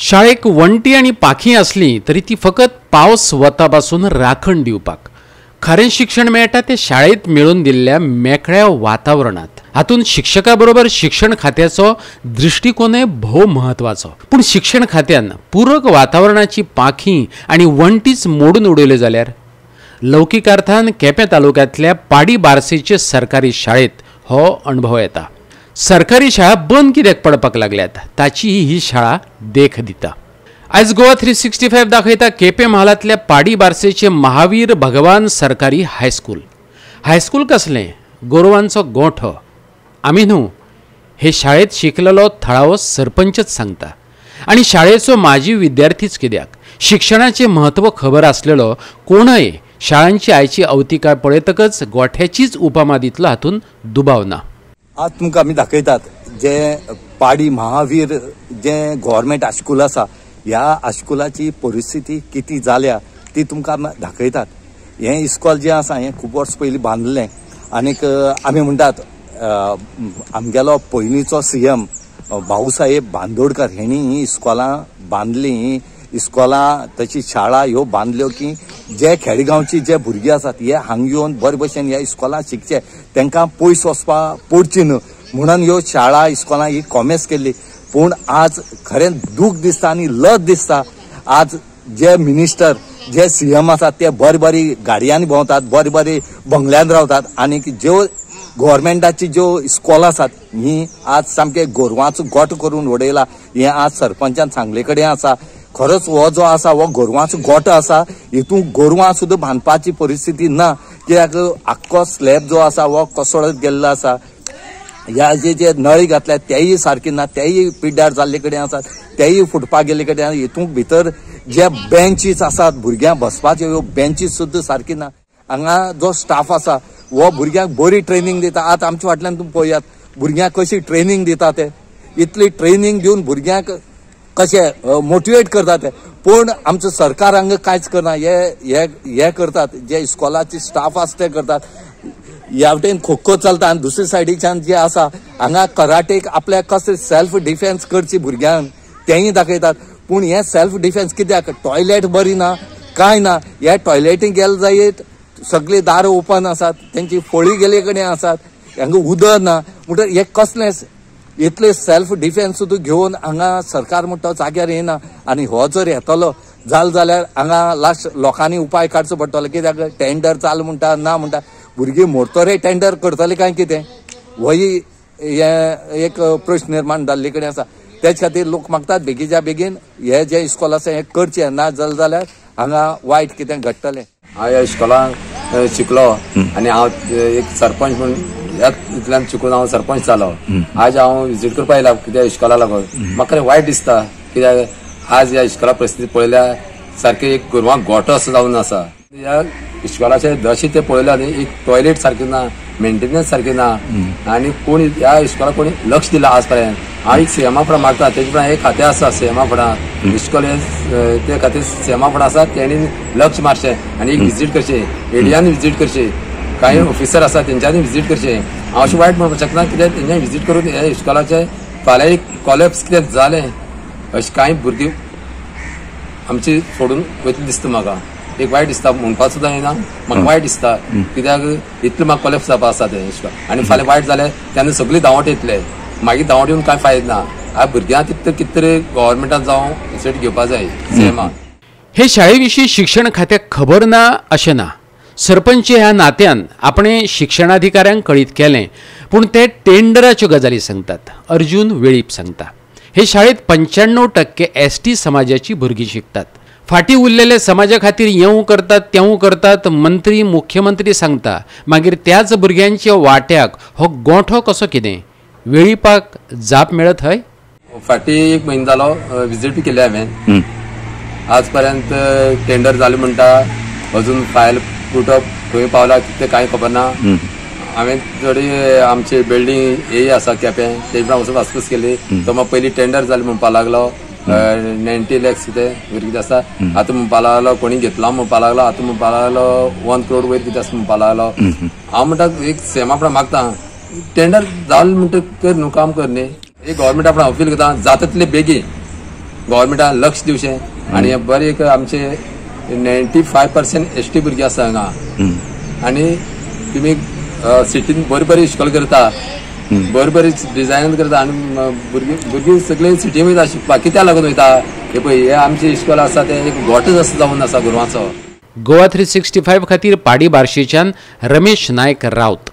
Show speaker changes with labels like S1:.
S1: शाळेक वंटी आणि पाखी असली तरी ती फकत पावस वतापासून राखण दिवपाक. खरें शिक्षण मेळटा ते शाळेत मिळून दिल्ल्या मेकळ्या वातावरणात. हातून शिक्षका बरोबर शिक्षण खात्याचो दृष्टिकोनय भोव महत्वाचो पूण शिक्षण खात्यान पूरक वातावरणाची पाखी आणि वंटीच मोडून उडयल्यो जाल्यार? लौकिकार्थान केपें तालुक्यांतल्या पाडी बारसेचे सरकारी शाळेत हो अणभव येता. सरकारी शाळा बंद कित्याक पडपाक लागल्यात? ताची ही शाळा देख दिता. आयज गोवा थ्री सिक्स्टी फायव्ह दाखयता केपें म्हालांतल्या पाडी बारसेचे महावीर भगवान सरकारी हायस्कूल हायस्कूल कसलें? गोरवांचो गोठो. आमी न्हू हे शाळेत शिकलेलो थळावो सरपंचच सांगता. आनी शाळेचो माजी विद्यार्थीच कित्याक शिक्षणाचें म्हत्व खबर आसलेलो कोणय शाळांची आयची अवतिकाय पळयतकच गोठ्याचीच उपमा दितलो हातून दुबाव ना
S2: आज तुमकां आमी दाखयतात जे पाडी महावीर जे गव्हर्मेंट हायस्कूल आसा ह्या हायस्कुलाची परिस्थिती किती जाल्या ती तुमकां दाखयतात. हें इस्कॉल जें आसा हें खूब वर्स पयलीं बांदलें आनीक आमी म्हणटात आमगेलो पयलींचो सी एम भाऊसाहेब बांदोडकर हेणी ही इस्कॉलां बांदलीं ही इस्कॉलां तशी शाळा ह्यो बांदल्यो की जे खेडेगांवची जे भुरगीं आसात हे हांगा येवन बरे भशेन ह्या इस्कॉलां शिकचे. तांकां पयस वचपाक पडची न्हू म्हणून ह्यो शाळा इस्कॉलां ही कॉमेस केल्ली. पूण आज खरें दूख दिसता आनी लज दिसता. आज जे मिनिस्टर जे सी एम आसात ते बरे बरी गाडयांनी भोंवतात बरे बरे बंगल्यांत रावतात. आनीक ज्यो गोवोरमेंटाची ज्यो इस्कॉल आसात ही आज सामके गोरवांचो गोठ करून उडयला. हें आज सरपंचान सांगले कडेन आसा. खरोच हो जो आसा हो गोरवांचो गोठो आसा हितून गोरवां सुद्दां बांदपाची परिस्थिती ना कित्याक आख्खो स्लॅब जो आसा हो कोसळत गेल्लो आसा ह्या जे जे नळी घातल्यात तेय सारकी ना तेय पिड्ड्यार जाल्ले कडेन आसात तेय फुटपाक गेल्ले कडेन हितूंत भितर जे बेंचीस आसात भुरग्यांक बसपाच्यो ह्यो बेंचीस सुद्दां सारकी ना. हांगा जो स्टाफ आसा हो भुरग्यांक बरी ट्रेनींग दिता. आतां आमच्या फाटल्यान तुमी पळयात भुरग्यांक कशी ट्रेनींग दिता ते? इतली ट्रेनींग दिवन भुरग्यांक कशें मोटिवेट करतात. ते पूण आमचो सरकार हांगा कांयच करना हे हे करतात. जे इस्कॉलाचे स्टाफ आसा ते करतात. ह्या वटेन खो खो चलता आनी दुसरे सायडीच्यान जे आसा हांगा कराटेक आपल्याक कसले सेल्फ डिफेन्स करची भुरग्यांक तेंय दाखयतात पूण हे सेल्फ डिफेन्स कित्याक टॉयलेट बरी ना? कांय ना? हे टॉयलेटीक गेले जायत सगळे दार ओपन आसात तेंची फळी गेले कडेन आसात हांगा उदक ना? म्हणटकीर हे कसलेंच इतले सेल्फ डिफेन्स सुद्दां घेवन हांगा सरकार म्हणटा जाग्यार येना. आनी हो जर येतलो जाल जाल्यार हांगा लास्ट लोकांनी उपाय काडचो पडटलो. कित्याक? टेंडर चाल म्हणटा ना म्हणटा. भुरगीं मोडतोरे टेंडर करतले काय कितें? होय हे एक प्रश्न निर्माण जाल्ले कडेन आसा. तेच खातीर लोक मागतात बेगीच्या बेगीन हे जे इस्कॉल आसा हे करचें ना जालें जाल्यार हांगा वायट कितें घडटलें.
S3: हांव ह्या इस्कॉलान शिकलो. आनी हांव एक सरपंच म्हूण ह्याच इतल्यान शिकून हांव सरपंच जालो आज हांव विजीट करपा येयला कित्याक इस्कॉला लागून म्हाका वायट दिसता. कित्याक आज ह्या इस्कॉला परिस्थिती पळयल्यार सारखे एक गोरवां गोठो असो जावन आसा ह्या इस्कॉलाचे जशें ते पळयल्या न्ही एक टॉयलेट सारकी ना मेंटेनन्स सारकी ना. आनी कोणी ह्या इस्कॉला कोणी लक्ष दिला आज पर्यंत हांव एक सीएमा फुडें मागता तेजे फुडें एक खातें आसा सीएमा फुडें इस्कॉल ते खातीर सीएमा फुडें आसा तेणी लक्ष मारचें आनी एक विजीट करचें. एडियान विजीट करचें. काही ऑफिसर आसा तेंच्यांनी विजीट करचें. हांव अशें वायट म्हणपाक शकना कित्याक तेंच्यांनी विजीट करून हे इस्कॉलाचे फाल्यां एक कॉलेप्स कितें जालें अशें कांय भुरगीं आमची सोडून वयतली दिसता म्हाका एक वायट दिसता म्हणपाक सुद्दां येना म्हाका वायट दिसता. कित्याक इतलें म्हाका कॉलेप्स जावपा आसा तें इस्कॉल. आनी फाल्यां वायट जालें तेन्ना सगळीं धांवट येतले मागीर धांवट येवन कांय फायदो? ना भुरग्यांक कितें कितें तरी गव्हर्मेंटान जावं रिसल्ट घेवपाक जाय सीएमान
S1: हे शाळेविशीं शिक्षण खात्याक खबर ना अशें ना? सरपंच ह्या नात्यान आपणे शिक्षणाधिकाऱ्यांक कळीत केलें. पूण ते टेंडराच्यो गजाली सांगतात. अर्जून वेळीप सांगता. हे शाळेत पंच्याण्णव टक्के एस टी समाजाची भुरगीं शिकतात. फाटी उरलेले समाजा खातीर येऊ करतात तेवू करतात मंत्री मुख्यमंत्री सांगता. मागीर त्याच भुरग्यांच्या वाट्याक हो गोठो कसो कितें? वेळीपाक जाप मेळत हय?
S3: फाटी एक म्हयनो जालो विजीट केली हांवें आज पर्यंत टेंडर जालें म्हणटा अजून फायल कुठं खंय पावला ते कांय खबर ना. हांवें थोडी आमची बिल्डींग ए आसा केपें तेजे वचून वासपूस केली. तो म्हाका पयलीं टेंडर जालें म्हणपा लागलो. नायन्टी लॅक्स कितें वयर कितें आसा आतां म्हणपा लागलो कोणी घेतला म्हणपा लागलो. आतां म्हणपा लागलो वन करोड वयर कितें आसा म्हणपा लागलो. हांव म्हणटा एक सेमा फुडें मागता. टेंडर जालें म्हणटा कर न्हू काम कर न्ही एक गव्हर्मेंटा हांव फील करता जाता तितले बेगीन गव्हर्मेंटान लक्ष दिवचें आनी हे बरें एक आमचे ninety five percent S T भुरगीं आसा हांगा आनी तुमी सिटीन बरी बरी इश्कोल करता. बरी बरी डिझायन करता आनी भुरगीं भुरगीं सगळीं सिटी वयता शिकपाक कित्याक लागून वयता हे पळय हे आमचे इश्कोल आसा ते एक गोठच असो जावन आसा गोरवांचो.
S1: गोवा थ्री सिक्स्टी फायव्ह खातीर पाडी बार्शीच्यान रमेश नायक रावत